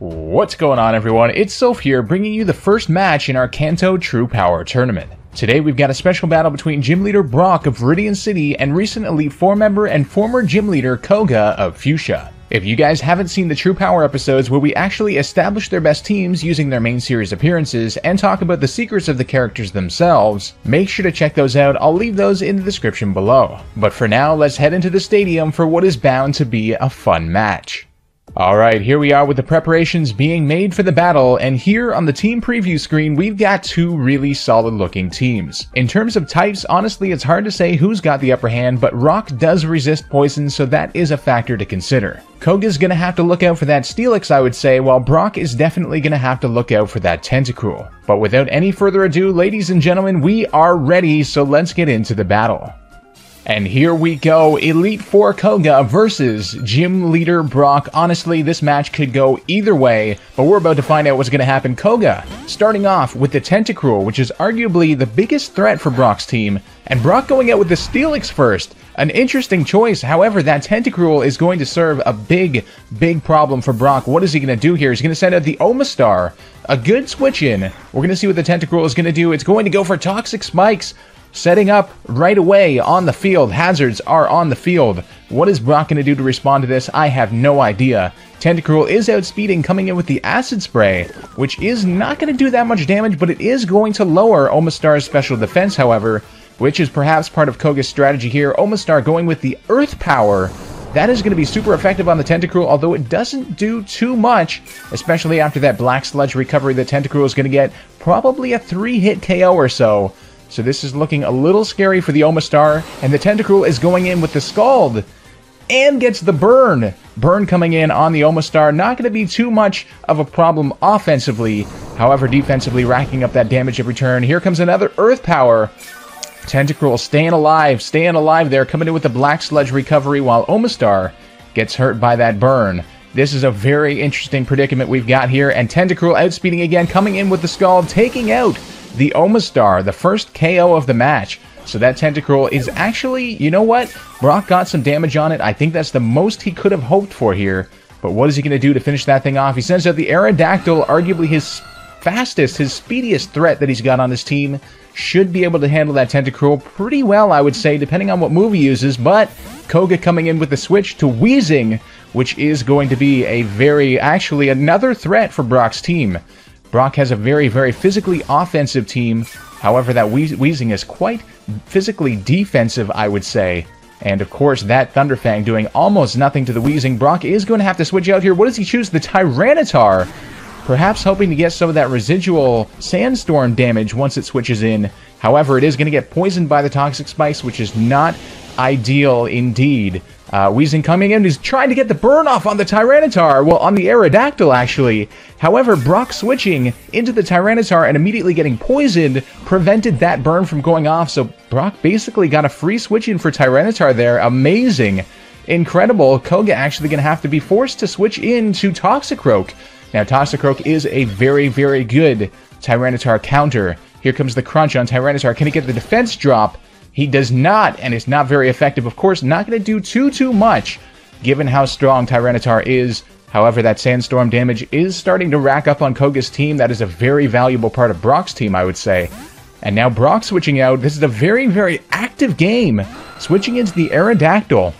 What's going on everyone? It's Silph here bringing you the first match in our Kanto True Power tournament. Today we've got a special battle between Gym Leader Brock of Viridian City and recent Elite 4 member and former Gym Leader Koga of Fuchsia. If you guys haven't seen the True Power episodes where we actually establish their best teams using their main series appearances and talk about the secrets of the characters themselves, make sure to check those out, I'll leave those in the description below. But for now, let's head into the stadium for what is bound to be a fun match. Alright, here we are with the preparations being made for the battle, and here on the team preview screen, we've got two really solid looking teams. In terms of types, honestly, it's hard to say who's got the upper hand, but Rock does resist poison, so that is a factor to consider. Koga's gonna have to look out for that Steelix, I would say, while Brock is definitely gonna have to look out for that Tentacruel. But without any further ado, ladies and gentlemen, we are ready, so let's get into the battle. And here we go, Elite Four Koga versus Gym Leader Brock. Honestly, this match could go either way, but we're about to find out what's going to happen. Koga, starting off with the Tentacruel, which is arguably the biggest threat for Brock's team, and Brock going out with the Steelix first. An interesting choice, however, that Tentacruel is going to serve a big, big problem for Brock. What is he going to do here? He's going to send out the Omastar, a good switch in. We're going to see what the Tentacruel is going to do. It's going to go for Toxic Spikes. Setting up right away on the field. Hazards are on the field. What is Brock going to do to respond to this? I have no idea. Tentacruel is outspeeding, coming in with the Acid Spray, which is not going to do that much damage, but it is going to lower Omastar's special defense, however, which is perhaps part of Koga's strategy here. Omastar going with the Earth Power. That is going to be super effective on the Tentacruel, although it doesn't do too much, especially after that Black Sludge recovery the Tentacruel is going to get probably a 3-hit KO or so. So this is looking a little scary for the Omastar, and the Tentacruel is going in with the Scald, and gets the burn. Burn coming in on the Omastar, not going to be too much of a problem offensively, however defensively racking up that damage every turn. Here comes another Earth Power. Tentacruel staying alive, staying alive there, coming in with the Black Sludge recovery while Omastar gets hurt by that burn. This is a very interesting predicament we've got here, and Tentacruel outspeeding again, coming in with the Scald, taking out the Omastar, the first KO of the match. So that Tentacruel is actually, you know what? Brock got some damage on it. I think that's the most he could have hoped for here. But what is he going to do to finish that thing off? He sends out the Aerodactyl, arguably his fastest, his speediest threat that he's got on his team. Should be able to handle that Tentacruel pretty well, I would say, depending on what move he uses. But Koga coming in with the switch to Weezing, which is going to be a very, actually, another threat for Brock's team. Brock has a very, very physically offensive team. However, that Weezing is quite physically defensive, I would say. And of course, that Thunderfang doing almost nothing to the Weezing. Brock is going to have to switch out here. What does he choose? The Tyranitar. Perhaps hoping to get some of that residual Sandstorm damage once it switches in. However, it is going to get poisoned by the Toxic Spikes, which is not ideal indeed. Uh, Weezing coming in, he's trying to get the burn off on the Tyranitar, well, on the Aerodactyl, actually. However, Brock switching into the Tyranitar and immediately getting poisoned prevented that burn from going off, so Brock basically got a free switch in for Tyranitar there. Amazing. Incredible. Koga actually going to have to be forced to switch in to Toxicroak. Now, Toxicroak is a very, very good Tyranitar counter. Here comes the crunch on Tyranitar. Can he get the defense drop? He does not, and it's not very effective. Of course, not going to do too, too much, given how strong Tyranitar is. However, that Sandstorm damage is starting to rack up on Koga's team. That is a very valuable part of Brock's team, I would say. And now Brock switching out. This is a very, very active game. Switching into the Aerodactyl.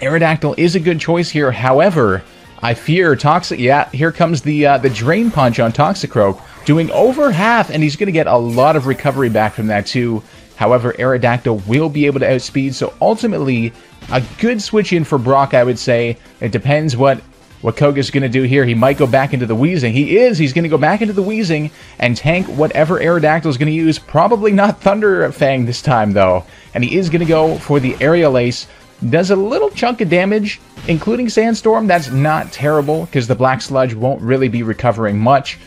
Aerodactyl is a good choice here. However, I fear Toxic... Yeah, here comes the uh, the Drain Punch on Toxicroak. Doing over half, and he's going to get a lot of recovery back from that, too. However, Aerodactyl will be able to outspeed, so ultimately, a good switch in for Brock, I would say. It depends what what Koga's going to do here. He might go back into the Weezing. He is. He's going to go back into the Weezing and tank whatever Aerodactyl is going to use. Probably not Thunder Fang this time, though. And he is going to go for the Aerial Ace. Does a little chunk of damage, including Sandstorm. That's not terrible, because the Black Sludge won't really be recovering much.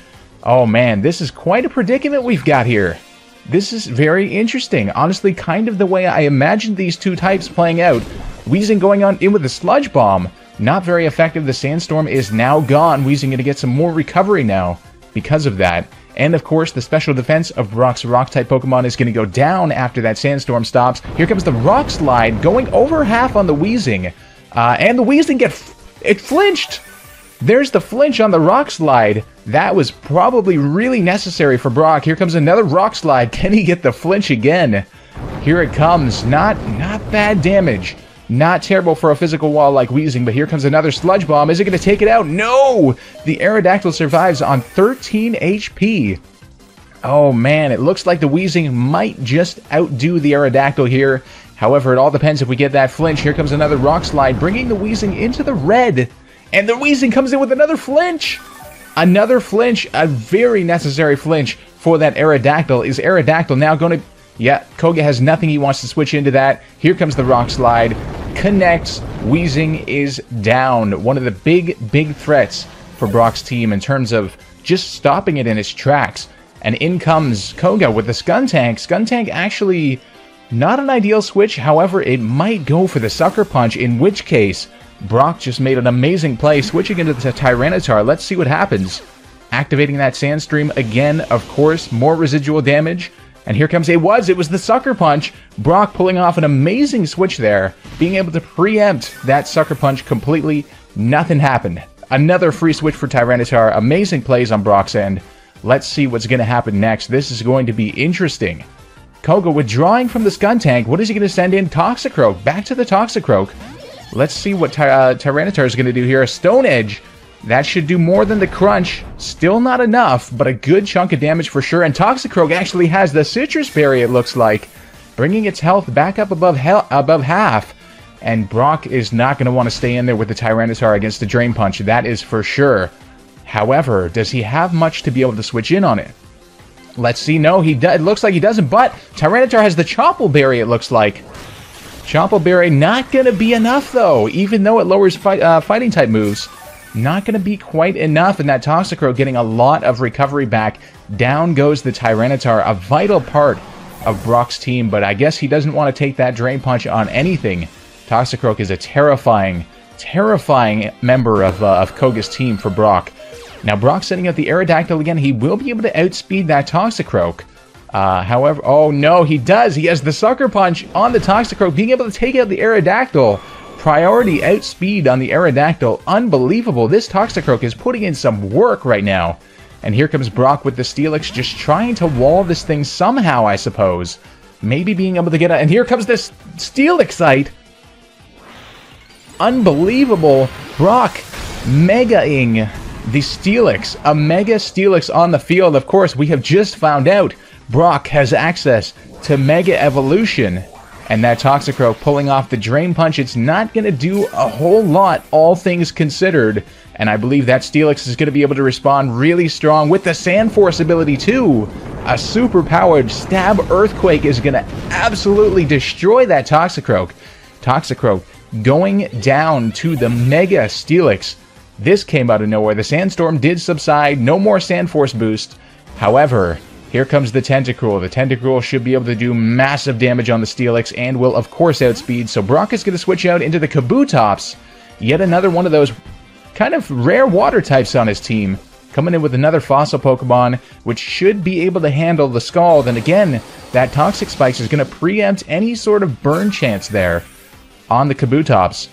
Oh man, this is quite a predicament we've got here. This is very interesting. Honestly, kind of the way I imagined these two types playing out. Weezing going on in with the Sludge Bomb. Not very effective. The Sandstorm is now gone. Weezing going to get some more recovery now because of that. And of course, the special defense of Brock's Rock-type Pokemon is going to go down after that Sandstorm stops. Here comes the Rock Slide, going over half on the Weezing. Uh, and the Weezing get... It flinched! There's the flinch on the rock slide. That was probably really necessary for Brock. Here comes another rock slide. Can he get the flinch again? Here it comes. Not not bad damage. Not terrible for a physical wall like Weezing, but here comes another Sludge Bomb. Is it going to take it out? No! The Aerodactyl survives on 13 HP. Oh man, it looks like the Weezing might just outdo the Aerodactyl here. However, it all depends if we get that flinch. Here comes another Rock Slide, bringing the Weezing into the red. And the Weezing comes in with another flinch! Another flinch, a very necessary flinch for that Aerodactyl. Is Aerodactyl now going to yeah, Koga has nothing he wants to switch into that. Here comes the Rock Slide. Connects. Weezing is down. One of the big, big threats for Brock's team in terms of just stopping it in its tracks. And in comes Koga with the Skuntank. Skuntank actually not an ideal switch, however, it might go for the Sucker Punch, in which case Brock just made an amazing play switching into the Tyranitar. Let's see what happens. Activating that Sandstream again, of course, more residual damage. And here comes a was. It was the Sucker Punch. Brock pulling off an amazing switch there, being able to preempt that Sucker Punch completely. Nothing happened. Another free switch for Tyranitar. Amazing plays on Brock's end. Let's see what's going to happen next. This is going to be interesting. Koga withdrawing from the Skuntank. What is he going to send in? Toxicroak. Back to the Toxicroak. Let's see what Ty uh, Tyranitar is going to do here. A Stone Edge that should do more than the crunch. Still not enough, but a good chunk of damage for sure. And Toxicroak actually has the Sitrus Berry, it looks like, bringing its health back up above above half. And Brock is not going to want to stay in there with the Tyranitar against the Drain Punch, that is for sure. However, does he have much to be able to switch in on it? Let's see. No, he does. It looks like he doesn't, but Tyranitar has the Chople Berry, it looks like. Chople Berry not going to be enough, though, even though it lowers uh, fighting type moves. Not going to be quite enough, and that Toxicroak getting a lot of recovery back. Down goes the Tyranitar, a vital part of Brock's team, but I guess he doesn't want to take that Drain Punch on anything. Toxicroak is a terrifying, terrifying member of, uh, of Koga's team for Brock. Now, Brock setting up the Aerodactyl again. He will be able to outspeed that Toxicroak. Uh, however, oh no, he does. He has the Sucker Punch on the Toxicroak, being able to take out the Aerodactyl. Priority outspeed on the Aerodactyl. Unbelievable. This Toxicroak is putting in some work right now. And here comes Brock with the Steelix, just trying to wall this thing somehow, I suppose. Maybe being able to get it. And here comes this Steelixite. Unbelievable. Brock mega-ing the Steelix. A Mega Steelix on the field. Of course, we have just found out Brock has access to Mega Evolution. And that Toxicroak pulling off the Drain Punch, it's not going to do a whole lot, all things considered. And I believe that Steelix is going to be able to respond really strong with the Sand Force ability too. A super powered Stab Earthquake is going to absolutely destroy that Toxicroak. Toxicroak going down to the Mega Steelix. This came out of nowhere. The Sandstorm did subside, no more Sand Force boost. However, here comes the Tentacruel. The Tentacruel should be able to do massive damage on the Steelix and will, of course, outspeed. So Brock is going to switch out into the Kabutops. Yet another one of those kind of rare water types on his team. Coming in with another fossil Pokemon, which should be able to handle the Scald. And again, that Toxic Spikes is going to preempt any sort of burn chance there on the Kabutops.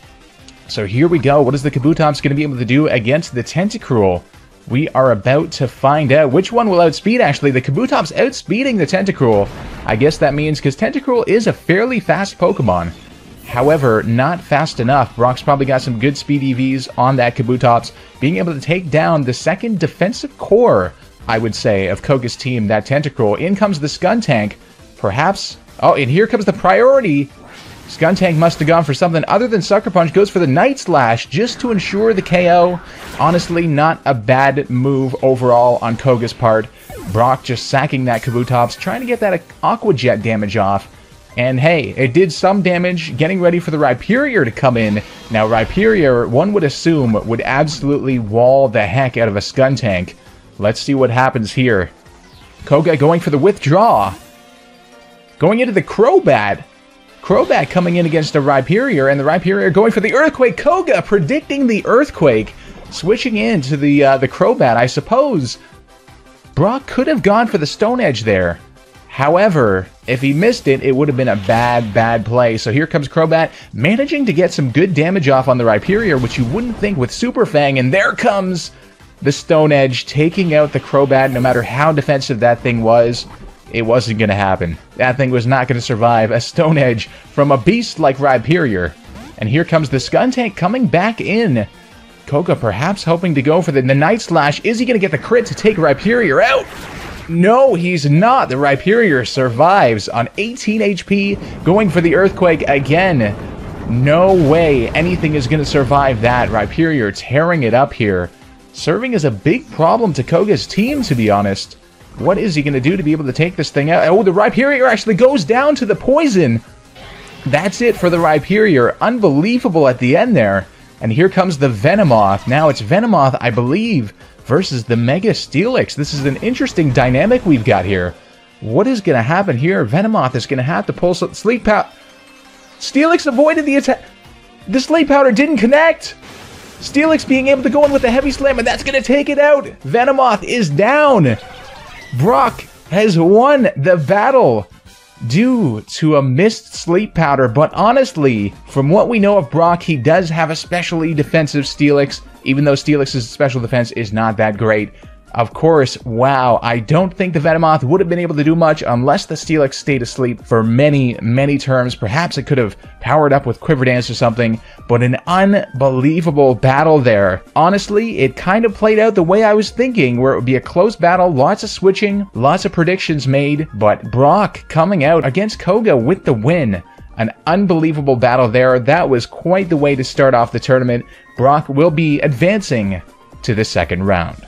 So here we go. What is the Kabutops going to be able to do against the Tentacruel? We are about to find out which one will outspeed, actually. The Kabutops outspeeding the Tentacruel. I guess that means because Tentacruel is a fairly fast Pokemon. However, not fast enough. Brock's probably got some good speed EVs on that Kabutops, being able to take down the second defensive core, I would say, of Koga's team, that Tentacruel. In comes the Skuntank. Perhaps... Oh, and here comes the priority Skuntank must have gone for something other than Sucker Punch, goes for the Night Slash just to ensure the KO. Honestly, not a bad move overall on Koga's part. Brock just sacking that Kabutops, trying to get that Aqua Jet damage off. And hey, it did some damage, getting ready for the Rhyperior to come in. Now, Rhyperior, one would assume, would absolutely wall the heck out of a Skuntank. Let's see what happens here. Koga going for the withdraw. Going into the Crobat. Crobat coming in against a Rhyperior, and the Rhyperior going for the Earthquake. Koga predicting the Earthquake, switching into the uh, the Crobat. I suppose Brock could have gone for the Stone Edge there. However, if he missed it, it would have been a bad, bad play. So here comes Crobat, managing to get some good damage off on the Rhyperior, which you wouldn't think with Super Fang. And there comes the Stone Edge, taking out the Crobat, no matter how defensive that thing was. It wasn't going to happen. That thing was not going to survive a Stone Edge from a beast like Rhyperior. And here comes the Skuntank coming back in. Koga perhaps hoping to go for the, the Night Slash. Is he going to get the crit to take Rhyperior out? No, he's not. The Rhyperior survives on 18 HP, going for the Earthquake again. No way anything is going to survive that. Rhyperior tearing it up here. Serving as a big problem to Koga's team, to be honest. What is he going to do to be able to take this thing out? Oh, the Rhyperior actually goes down to the poison. That's it for the Rhyperior. Unbelievable at the end there. And here comes the Venomoth. Now it's Venomoth, I believe, versus the Mega Steelix. This is an interesting dynamic we've got here. What is going to happen here? Venomoth is going to have to pull some Sleep Powder. Steelix avoided the attack. The Sleep Powder didn't connect. Steelix being able to go in with a Heavy Slam, and that's going to take it out. Venomoth is down. Brock has won the battle due to a missed sleep powder, but honestly, from what we know of Brock, he does have a specially defensive Steelix, even though Steelix's special defense is not that great. Of course, wow, I don't think the Venomoth would have been able to do much unless the Steelix stayed asleep for many, many turns. Perhaps it could have powered up with Quiver Dance or something, but an unbelievable battle there. Honestly, it kind of played out the way I was thinking, where it would be a close battle, lots of switching, lots of predictions made, but Brock coming out against Koga with the win. An unbelievable battle there. That was quite the way to start off the tournament. Brock will be advancing to the second round.